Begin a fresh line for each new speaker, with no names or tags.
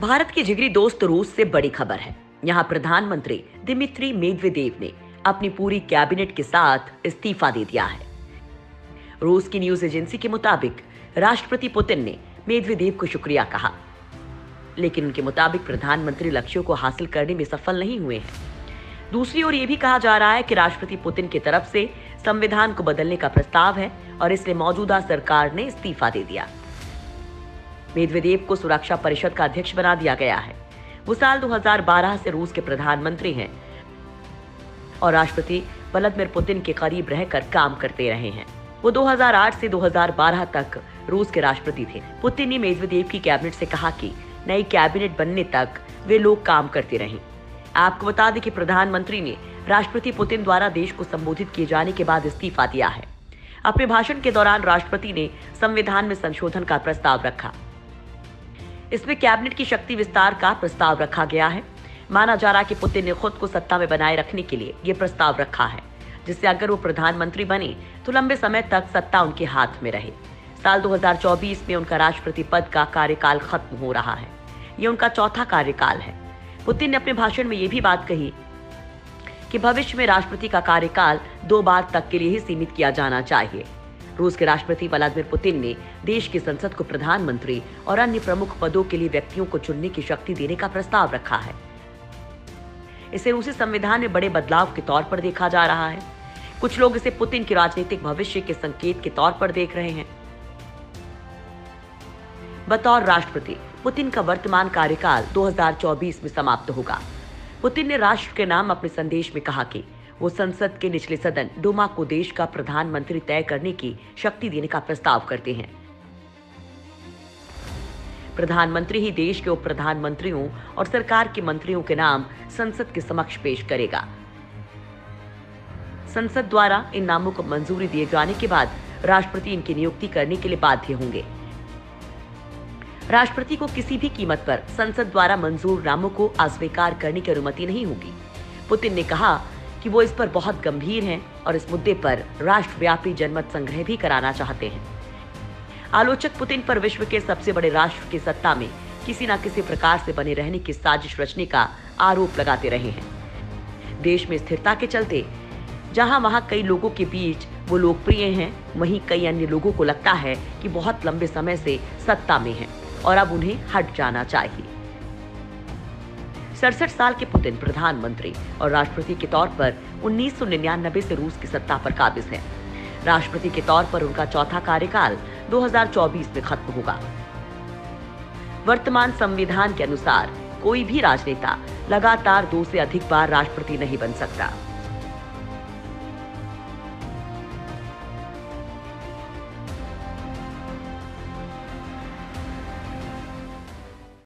भारत के जिगरी दोस्त रूस से बड़ी खबर है। यहाँ प्रधानमंत्री दिमित्री मेदवेदेव ने अपनी पूरी कैबिनेट के साथ इस्तीफा दे दिया है। रूस की न्यूज़ एजेंसी के मुताबिक, राष्ट्रपति पुतिन ने मेदवेदेव को शुक्रिया कहा। लेकिन उनके मुताबिक प्रधानमंत्री लक्ष्यों को हासिल करने में सफल नहीं हुए हैं। दूसरी ओर यह भी कहा जा रहा है कि राष्ट्रपति पुतिन की तरफ़ से संविधान को बदलने का प्रस्ताव है और इसलिए मौजूदा सरकार ने इस्तीफा दे दिया। मेदवेदेव को सुरक्षा परिषद का अध्यक्ष बना दिया गया है। वो साल 2012 से रूस के प्रधानमंत्री हैं और राष्ट्रपति व्लादिमीर पुतिन के करीब रहकर काम करते रहे हैं। वो 2008 से 2012 तक रूस के राष्ट्रपति थे। पुतिन ने मेदवेदेव की कैबिनेट से कहा कि नई कैबिनेट बनने तक वे लोग काम करते रहे। आपको बता दें कि प्रधानमंत्री ने राष्ट्रपति पुतिन द्वारा देश को संबोधित किए जाने के बाद इस्तीफा दिया है। अपने भाषण के दौरान राष्ट्रपति ने संविधान में संशोधन का प्रस्ताव रखा। इसमें कैबिनेट की शक्ति विस्तार का प्रस्ताव रखा गया है। माना जा रहा है कि पुतिन ने खुद को सत्ता में बनाए रखने के लिए ये प्रस्ताव रखा है, जिससे अगर वो प्रधानमंत्री बने तो लंबे समय तक सत्ता उनके हाथ में रहे। साल 2024 में उनका राष्ट्रपति पद का कार्यकाल खत्म हो रहा है। ये उनका चौथा कार्यकाल है। पुतिन ने अपने भाषण में ये भी बात कही कि भविष्य में राष्ट्रपति का कार्यकाल दो बार तक के लिए ही सीमित किया जाना चाहिए। रूस के राष्ट्रपति व्लादिमीर पुतिन ने देश की संसद को प्रधानमंत्री और अन्य प्रमुख पदों के लिए व्यक्तियों को चुनने की शक्ति देने का प्रस्ताव रखा है। इसे रूसी संविधान में बड़े बदलाव के तौर पर देखा जा रहा है। कुछ लोग इसे पुतिन के राजनीतिक भविष्य के संकेत के तौर पर देख रहे हैं। बतौर राष्ट्रपति, पुतिन का वर्तमान कार्यकाल 2024 में समाप्त होगा। पुतिन ने राष्ट्र के नाम अपने संदेश में कहा कि वो संसद के निचले सदन डोमा को देश का प्रधानमंत्री तय करने की शक्ति देने का प्रस्ताव करते हैं। प्रधानमंत्री ही देश के उप प्रधानमंत्रियों और सरकार के मंत्रियों के नाम संसद के समक्ष पेश करेगा। संसद द्वारा इन नामों को मंजूरी दिए जाने के बाद राष्ट्रपति इनकी नियुक्ति करने के लिए बाध्य होंगे। राष्ट्रपति को किसी भी कीमत पर संसद द्वारा मंजूर नामों को अस्वीकार करने की अनुमति नहीं होगी। पुतिन ने कहा कि वो इस पर बहुत गंभीर हैं और इस मुद्दे पर राष्ट्रव्यापी जनमत संग्रह भी कराना चाहते हैं। आलोचक पुतिन पर विश्व के सबसे बड़े राष्ट्र की सत्ता में किसी न किसी प्रकार से बने रहने की साजिश रचने का आरोप लगाते रहे हैं। देश में स्थिरता के चलते, जहाँ वहाँ कई लोगों के बीच वो लोकप्रिय हैं, वहीं कई अन्य लोगों को लगता है कि बहुत लंबे समय से सत्ता में हैं और अब उन्हें हट जाना चाहिए। सड़सठ साल के पुतिन प्रधानमंत्री और राष्ट्रपति के तौर पर 1999 से रूस की सत्ता पर काबिज हैं। राष्ट्रपति के तौर पर उनका चौथा कार्यकाल 2024 में खत्म होगा वर्तमान संविधान के अनुसार कोई भी राजनेता लगातार दो से अधिक बार राष्ट्रपति नहीं बन सकता